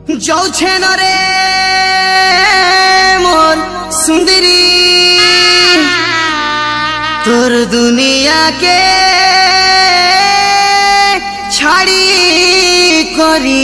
যাওছে না রে মোর সুন্দরী তোর দুনিয়াকে ছাড়ি করি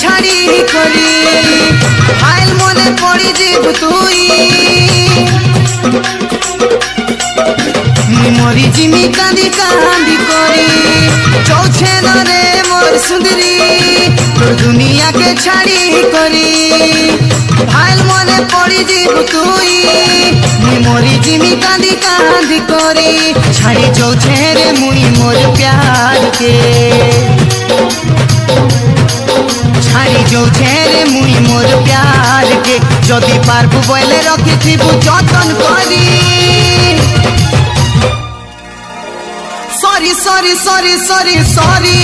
ছাড়ি করি। ফাইল মনে পড়ি যাব তুই। মরি জিমি কাঁদি কাঁদি করি। চৌছে না রে মোর সুন্দরী। দুনিয়াকে ছাড়ি করি। ফাইল মনে পড়ি যাব তুই। মরি জিমি কাঁদি কাঁদি করি। ছাড়ি চৌছে রে মুই মোর প্যারকে। ছাড়ি চৌঠেরে মুই মোর প্যারকে। যদি পারবু বলে রখিথিবু যতন করি। Sorry sorry sorry sorry sorry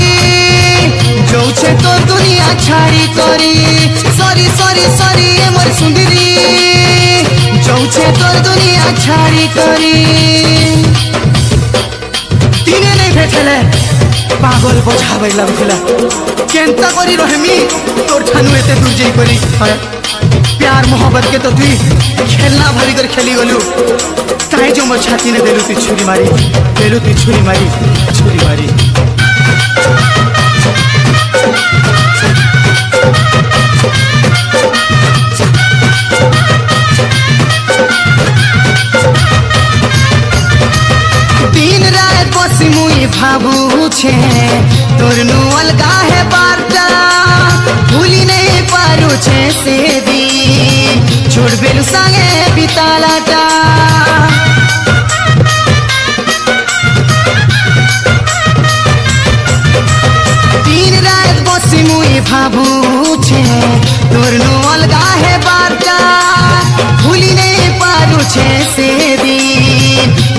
যৌছে তো দুনিয়া ছাড়ি করি। সরি সরি সরি এ মোর সুন্দরী। যৌছে তো দুনিয়া ছাড়ি করি। তিনে নেই ভেটলে পাগল বোঝা বাইলাম খেলা। কেনতা করি রহমি, তোর ঠানু এতে দূর যাই করি প্যার মোহবত কে তো তুই খেলনা ভারি করে খেলি গলু। তাই যে ছাতি নে দেলু তুই ছুরি মারি, দেলু তুই ছুরি মারি ছুরি মারি। Thank you. दिन रात बसी मुई भाबुछे तोर नु अलगा है बारटा, भूली नहीं पारुछे से दी छोड़ बेलु संगे बितालाटा। दिन रात बसी मुई भाबुछे तोर नु अलगा है बारटा, भूली नहीं पारुछे से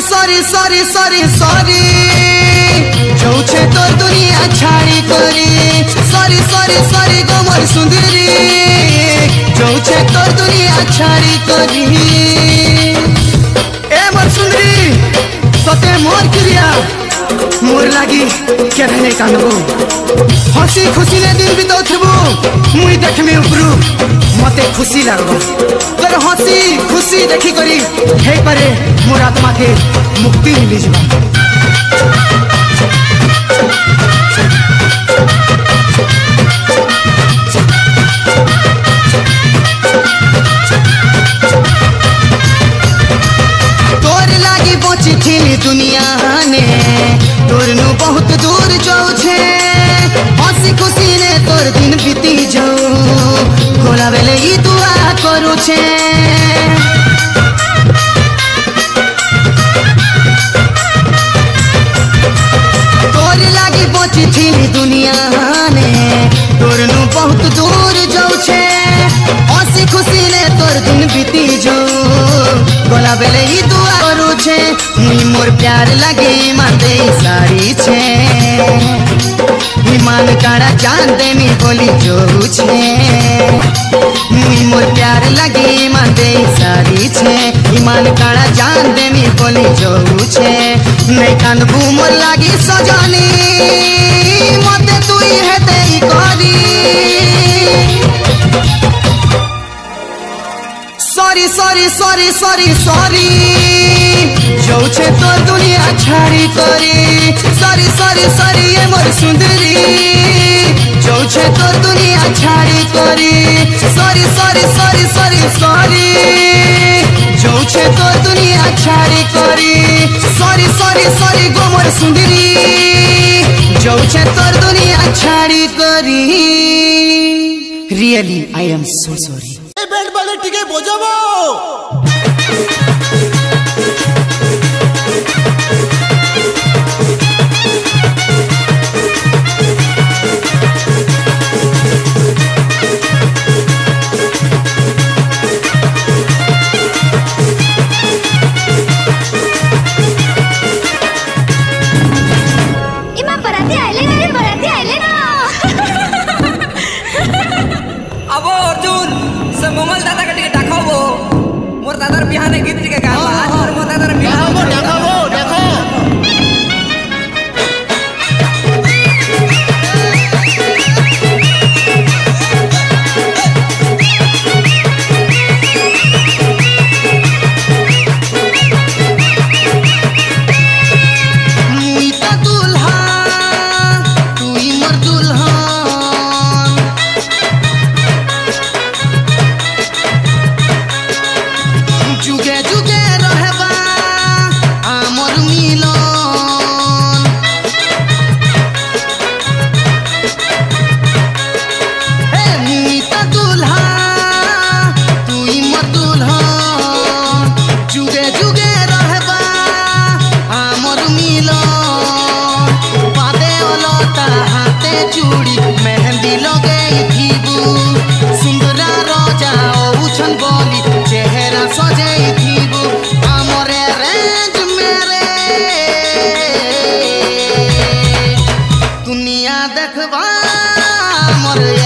सरी सरी सरी सरी सरी जाउँछे तो दुनिया छाडी करी सरी सरी सरी गोमर सुन्दरी जाउँछे तो दुनिया छाडी करी ए मोर सुन्दरी तते मोर क्रिया मोर लागि केभे नै कान्दबो हसी खुसीले दिन बिताउथिबु मुई देखमे उप्रु मते खुसी लागबो तर हसी खुसी देखी करी हे परे মোর আত্মাকে মুক্তি মিলিযা তোর লাগি বচিছিলি দুনিয়া হানে তোর নু বহুত দূর যাউছে হসি খুশি রে তোর দিন বিতি যাও। খোলা বেলে ই দুয়া করুছে प्यार लगे माते सारी छे। विमान काड़ा जान बोली जो छे। मोर प्यार लगे माते सारी छे। विमान काड़ा जान बोली जो छे। नहीं कानबू मोर लागी सजानी, मते तू है ते करी। Sorry sorry sorry sorry sorry যাউছে তো দুনিয়া ছাড়ি করি সরি সরি সরি এ মোর সুন্দরী যাউছে তো দুনিয়া ছাড়ি করি sorry sorry sorry sorry sorry যাউছে তো দুনিয়া ছাড়ি করি সরি সরি সরি গো মোর সুন্দরী যাউছে তোর দুনিয়া ছাড়ি করি really I am so sorry দেখবা মরে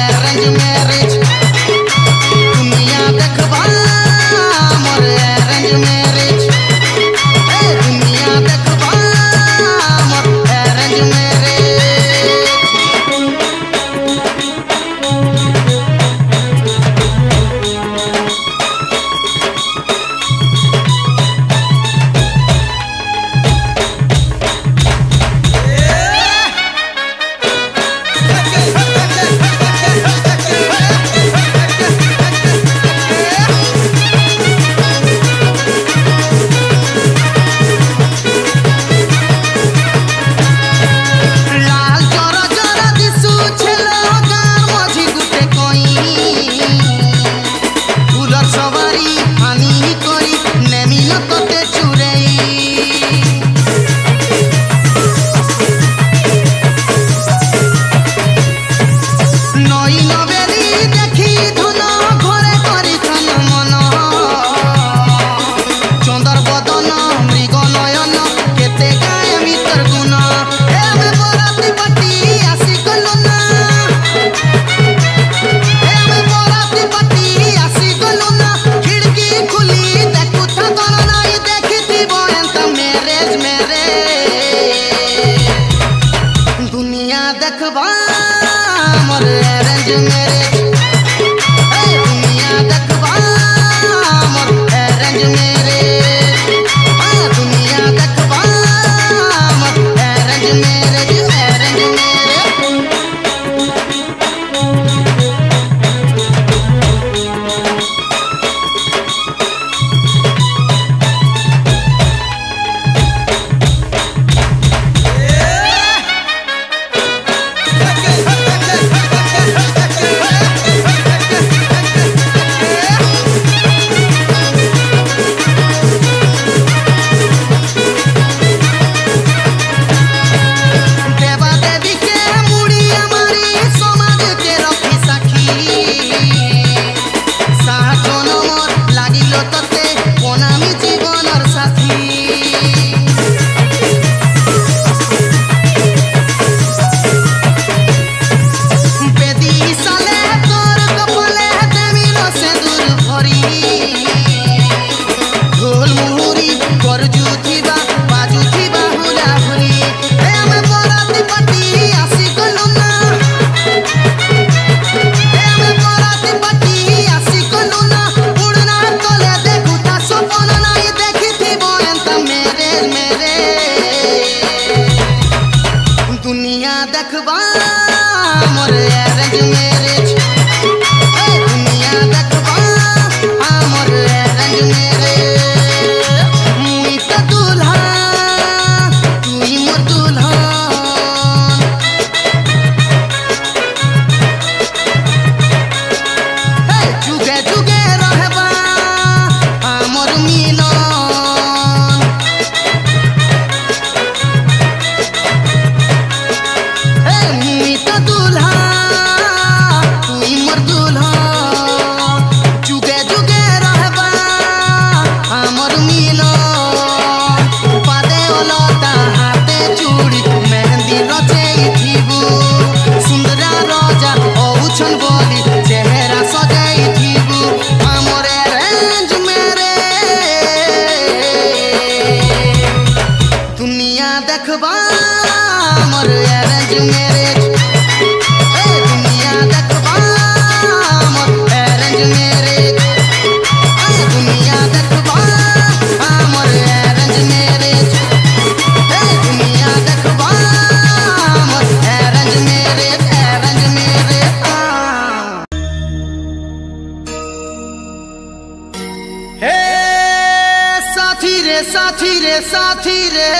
সাথী রে সাথী রে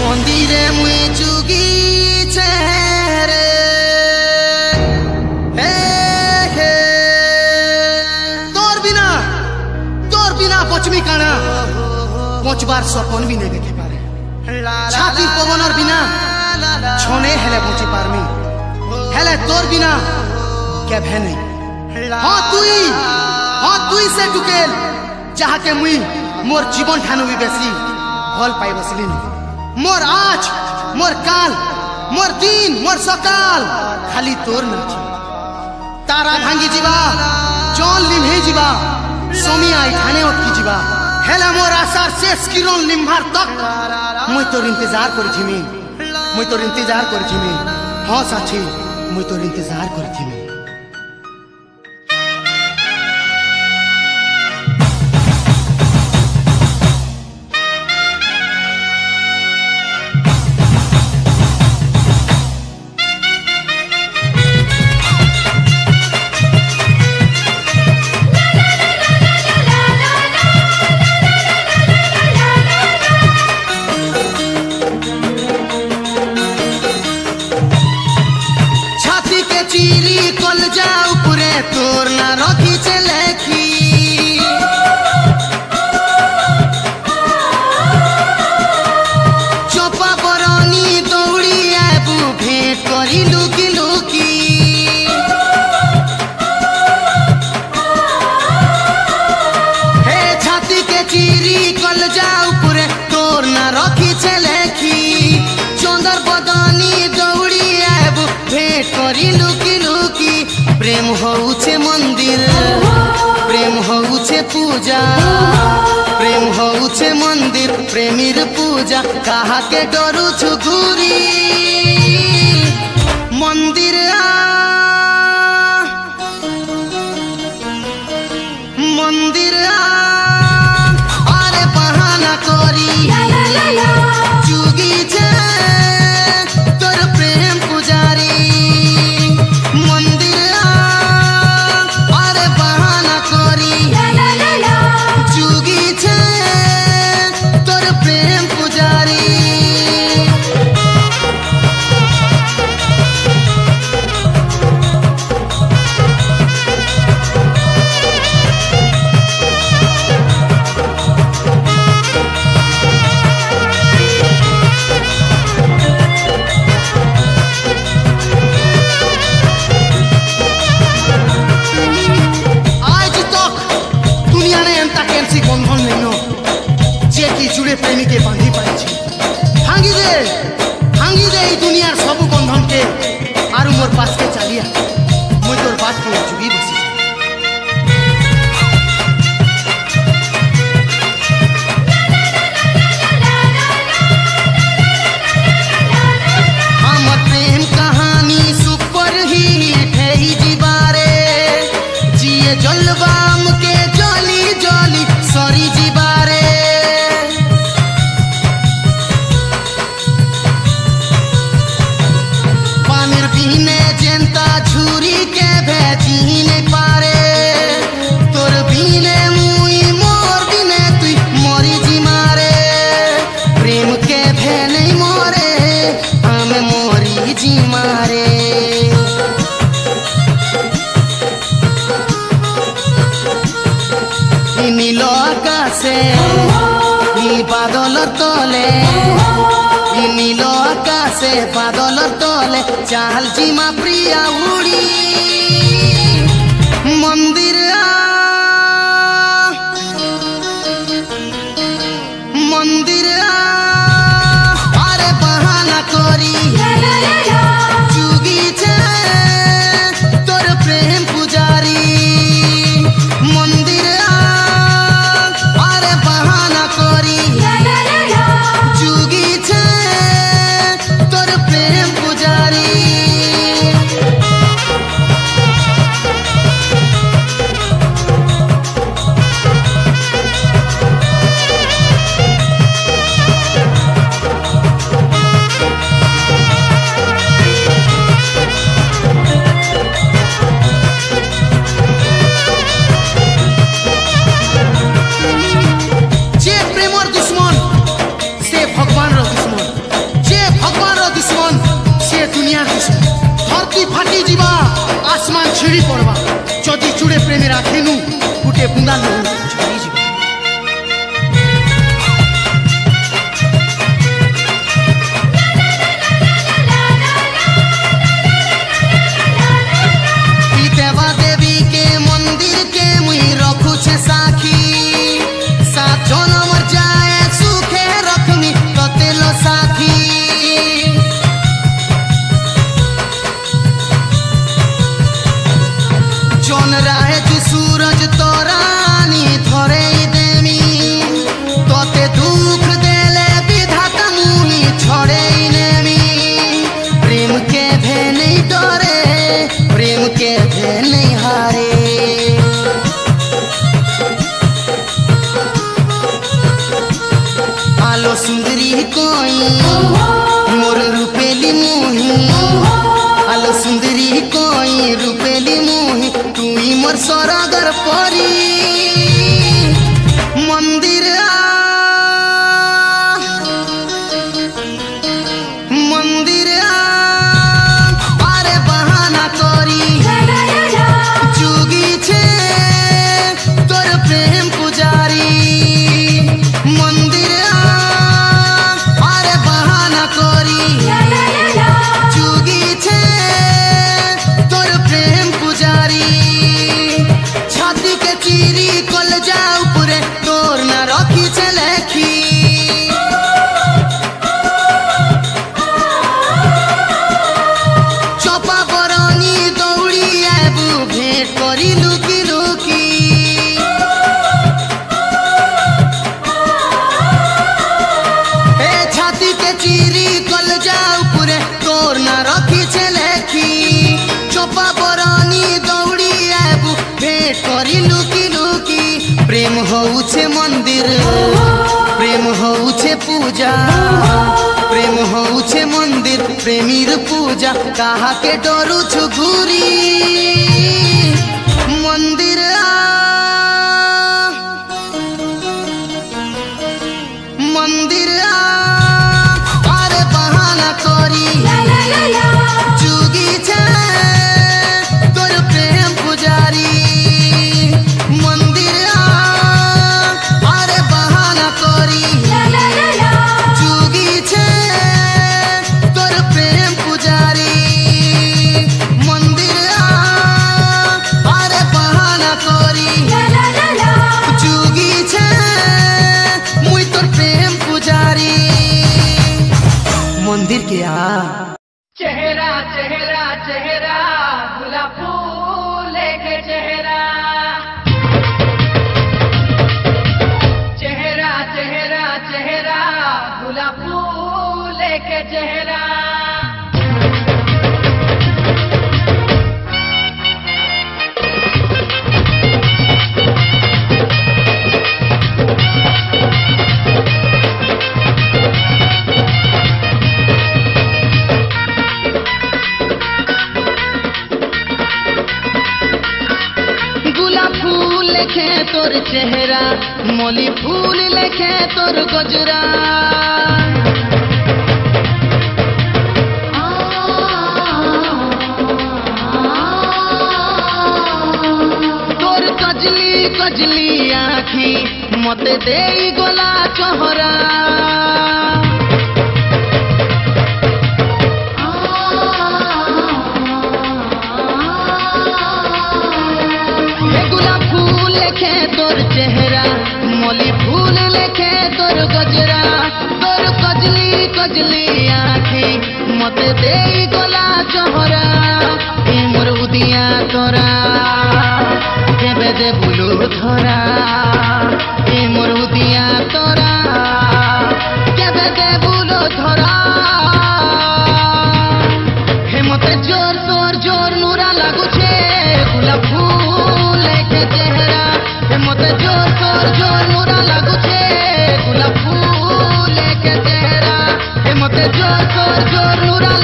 মন্দিরে মুই যুগি রে তোর বিনা তোর বিনা পচমি কানা। পচবার স্বপন বি নে দেখে পারে? ছাতি পবনর বিনা ছনে হেলে পচি পারমি। হেলে তোর বিনা কেভে নেই। হ, তুই হ, তুই সে টুকেল। যাহাকে মুই মোর জীবন ঠানু বি বেশি ভালো পাই বসিলিন মোর আজ, মোর কাল, মোর দিন, মোর সকাল খালি তোর নাচি তারা ভাঙ্গি যা জল নিভে যা সমিয়া এখানে অটকি যা হেলা মোর আশার শেষ কিরণ নিম্ভার তক। মুই তোর ইন্তজার করেছিমি মুই তোর ইন্তজার করেছিমি হ্যাঁ সাথী মুই তোর ইন্তজার করেছিমি পূজা। প্রেম হউছে মন্দির প্রেমীর পূজা। কাহাকে ডরুছু ঘুরি? चाहल जी मा प्रिया उड़ी ছিড়ি পড়বা যদি চুড়ে প্রেমের আখেনু ফুটে বুঁদানু হউছে মন্দির। প্রেম হউছে পূজা। প্রেম হউছে মন্দির প্রেমীর পূজা। কাহাকে ডরুছু ঘুরি? मते ज़ोर ज़ोर ज़ोर नूरा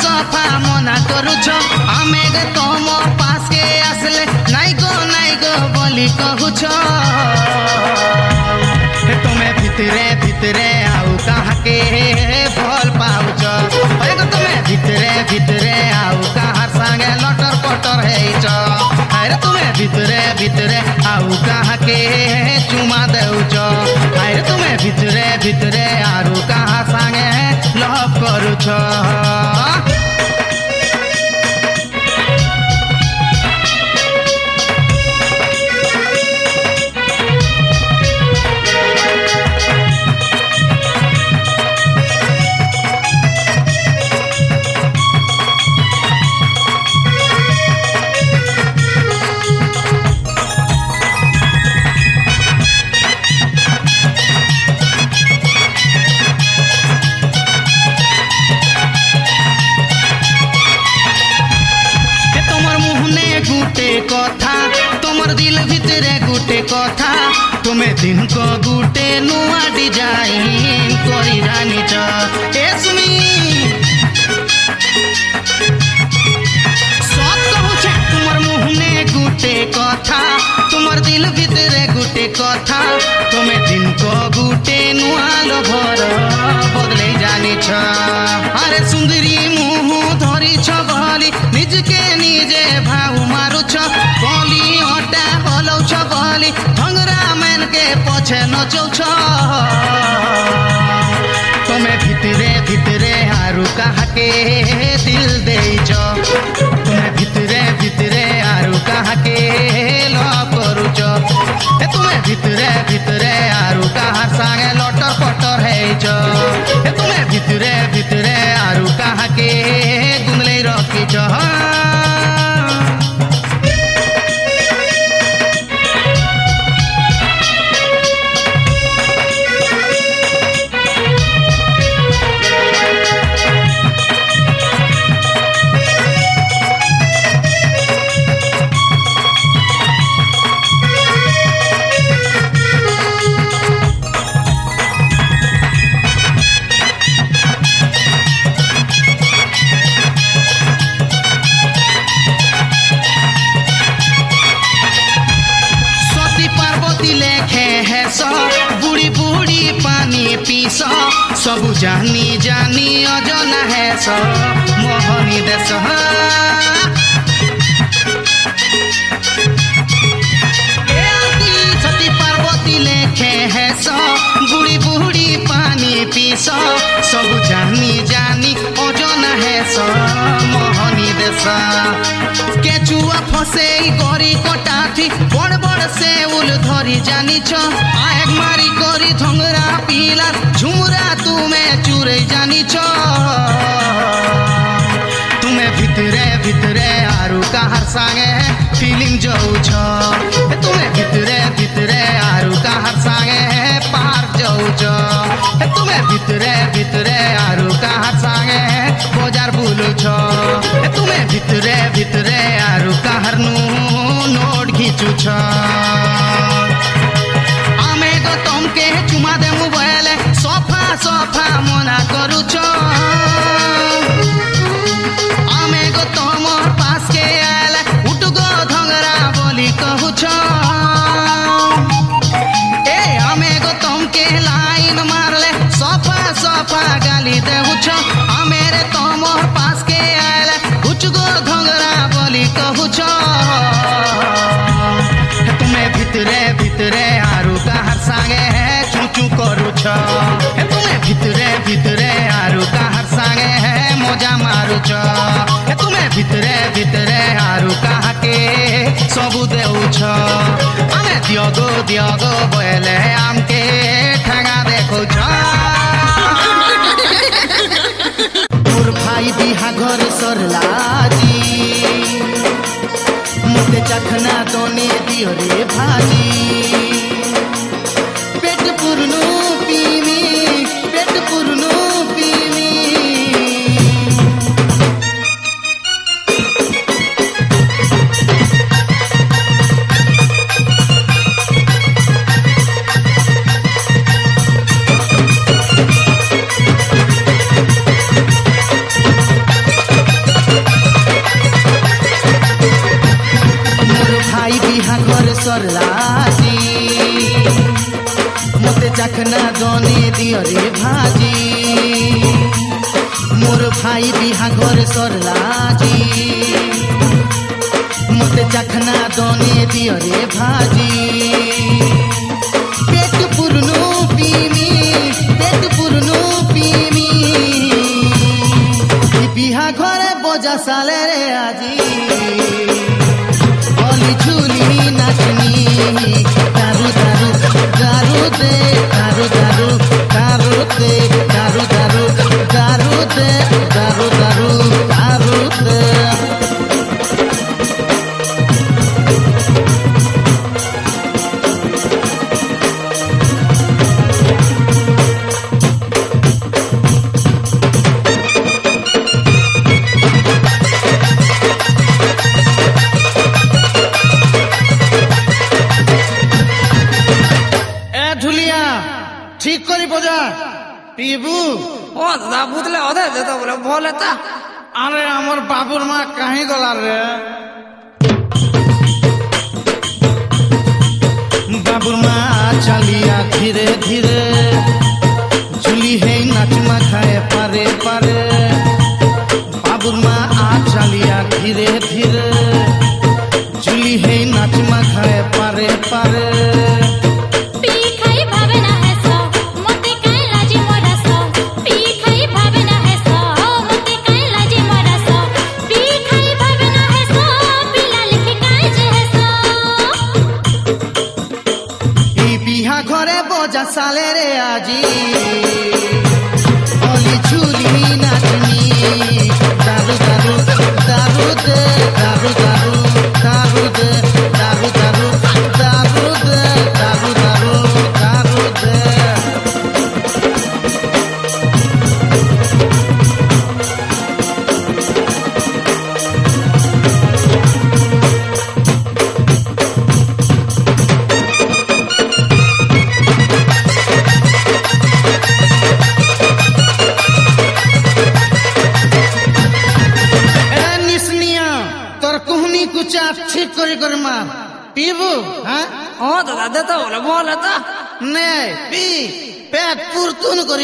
ସଫା ମନା କରୁଛ ଆମେ ତମ ପାସକେ ଆସିଲେ ନାଇଁ ଗୋ ନାଇଁ ଗୋ ବୋଲି କହୁଛ ତମେ ଭିତରେ ଭିତରେ ଆଉ କାହାକେ ভিতরে আউ কাহার সঙ্গে লটর পটর হেইছ আরে তুমি ভিতরে ভিতরে আউ কাহাকে চুমা দেউছ আরে তুমি ভিতরে ভিতরে আরু কাহা সঙ্গে লভ করুছ तुम्हें दिन को गुटे नुआ डिज़ाइन, कोई रानी चा। एस्मी कथा तुमर दिल भीतर गुटे कथा। तुमे दिन को गुटे नुआ लो भरा जानी মেনকে পছে নচৌছ তুমি ভিতরে ভিতরে আরু কাহাকে দিল দেইছ তুমি ভিতরে ভিতরে আরু কাহাকে লভ করুছ এ তুমি ভিতরে ভিতরে আরু কাহার সাঙ্গে লটর পটর হেইছ এ তুমি ভিতরে ভিতরে আরু কাহাকে গুনলেই রখিছ সতী সবু জানি জানি অজনা হেস মোহনী দেশ এ আদি সতী পার্বতী লেখে হেস বুড়ি বুড়ি পানি পিস সবু জানি জানি অজনা হেস মোহনী দেশ কেচুয়া ফসেই গড়ি কটাথি বড় বড় সেউল ধরি জানিছ আয়েক মারি करी थंगरा पीला झुमरा तुमे चुरे जानी छो तुमे भितरे भितरे आरु कहर सांगे फीलिंग जो छो तुमे भितरे भितरे आरु कहर सागे पार जो छो तुमे भितरे भितरे आरु कहर सांगे बोजार भूलो छो तुमे भितरे भितरे आरु कहर नू नोट घिचु छो ତମକେ ଚୁମା ଦେମୁ ବୋଇଲେ ସଫା ସଫା ମନା କରୁଛ ପାଉଛ ତୁମେ ଭିତରେ ଭିତରେ ଆରୁ କାହାକେ ସବୁ ଦେଉଛ ଆମେ ଦିଅ ଗୋ ଦିଅ ଗୋ ବୋଇଲେ ଆମକେ ଠେଙ୍ଗା ଦେଖୁଛ ମୋର ଭାଇ ବିହା ଘରେ ସରଲା ଜି ମୋତେ ଚାଖନା ଦନେ ଦିଅରେ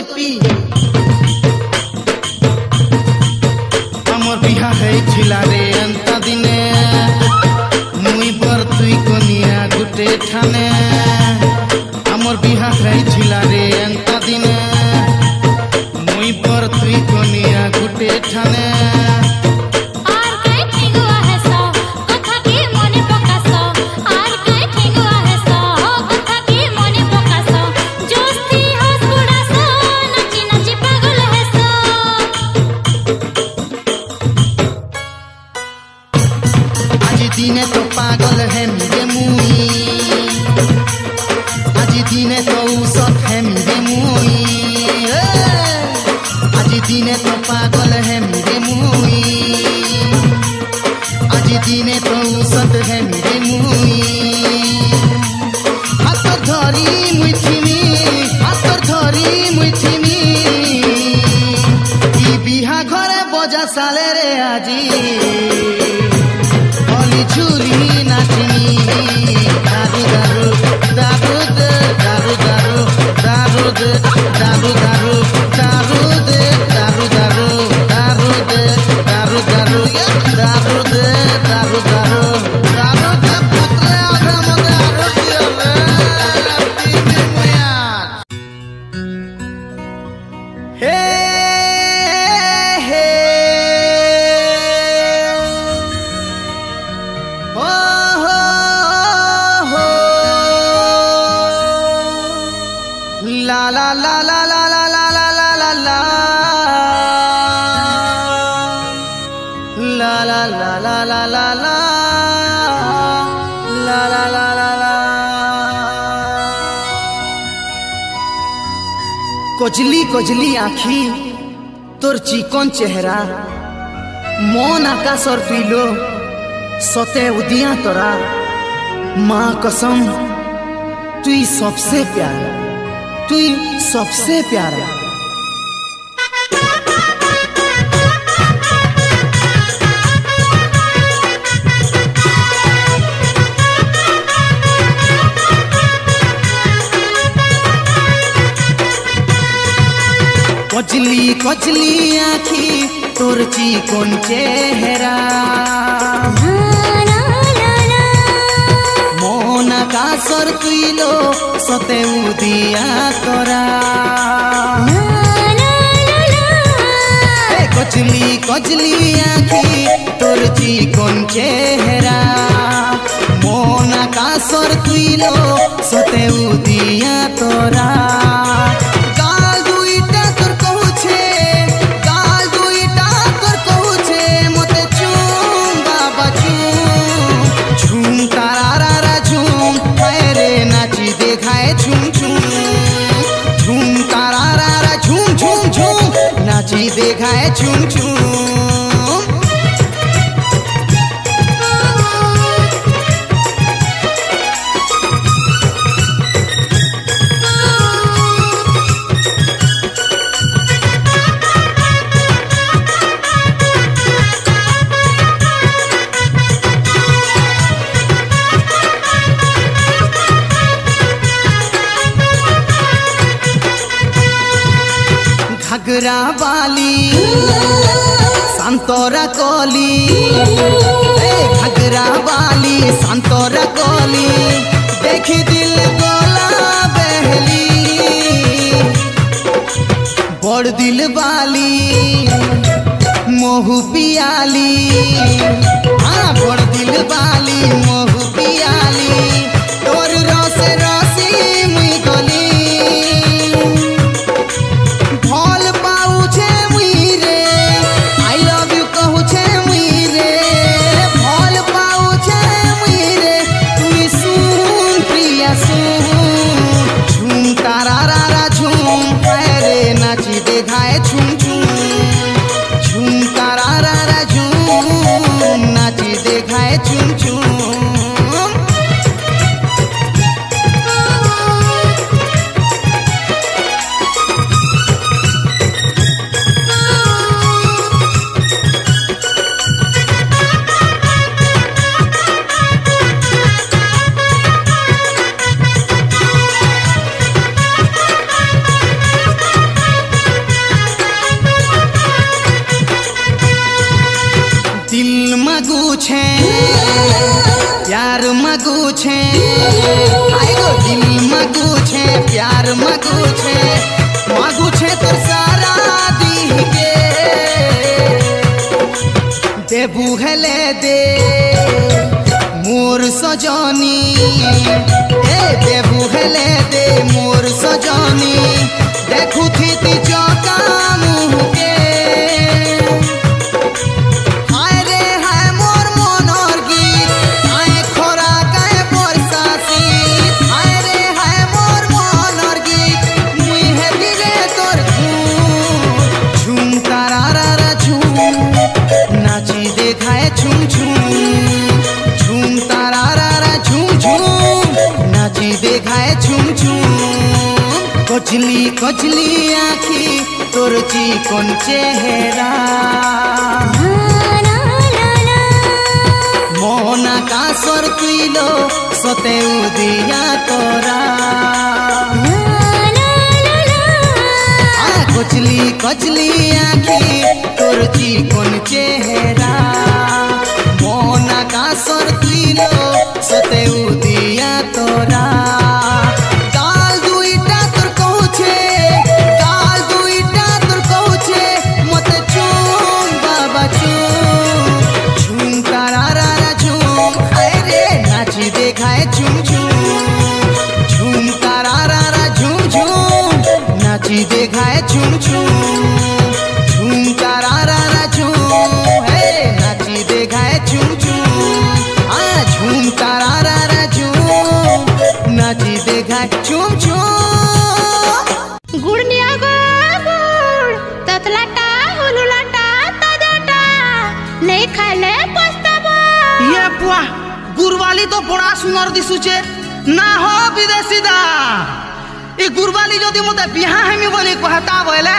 recipe দিনে তো সত হেমিরে মুই হাতর ধরি মুই থিমি হাতর ধরি মুই থিমি ই বিহা ঘরে বজা সালে রে আজি হলি ঝুলি নাচিনি দারু দারু দারুদ দারু দারু দারুদ দারু দারু खेजली आखी, तोर चिकन चेहरा, मन आकाश और पीलो, सते उदिया तोरा। माँ कसम, तुई सबसे प्यारा, तुई सबसे प्यारा। কচলি কচলি আখি তোর চিকন চেহারা মন আকাশর তুইল সতে উদিয়া তোরা কচলি কচলি আখি তোর চিকন চেহারা মন আকাশর তুইল সতে উদিয়া তোরা chung chung घाघरा बाली, संतोरा कोली। ए घाघरा बाली, संतोरा कोली। देखी दिल गोला बहली बड़ दिल बाली मोहू पियाली। हाँ बड़ दिल बाली मोहू दिल मगू छे। प्यार मगू छे। आए गो दिल मगू छे, प्यार मगू छे। मगू छे तो सारा दी के। देबू हेले दे, मोर सजनी। ए, देबू हेले दे, मोर सजनी। देखू थी ती चौका मुँह কচলি কচলি আখি তোর চিকন চেহারা মন আকাশর তুইল সতে উদিয়া তোরা আ কচলি কচলি আখি তোর চিকন চেহারা মন আকাশর তুইল সতে উদিয়া তোরা ई गुरबाली जदि मते बिहा हेमी बोली कहता बोले?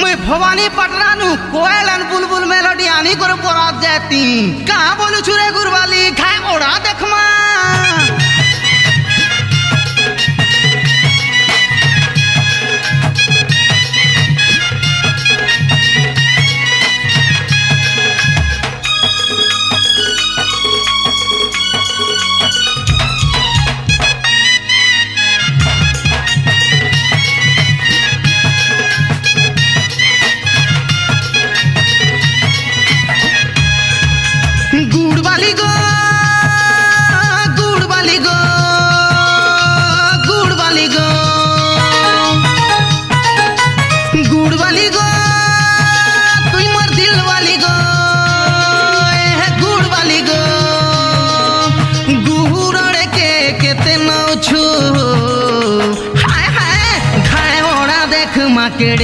मैं भवानी पटना नु कोयल एंड बुलबुल मेलोडी आनी कर बरात जाती। का बोलु छुरे गुरबाली खाय ओड़ा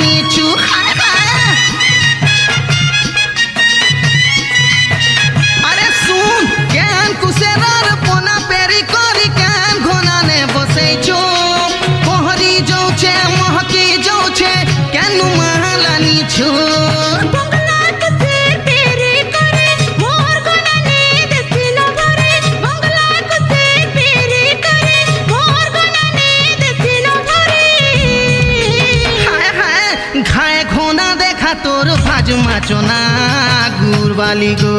नीचू खा ಮಾಲಿಗೂ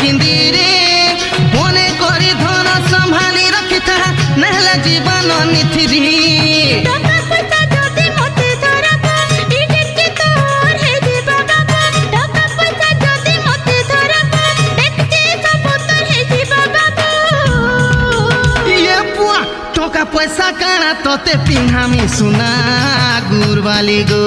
କିନ୍ଦିରେ ମନେ କରି ଧନ ସମ୍ଭାଳି ରଖିଥା ନେହେଲା ଜୀବନ ନିଥିରି পয়সা কানা তোতে পিন্ধামি সোনা গুরবালি গো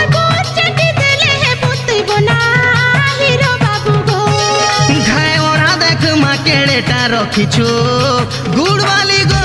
কেড়েটা রখিছু? গুড়বালি গো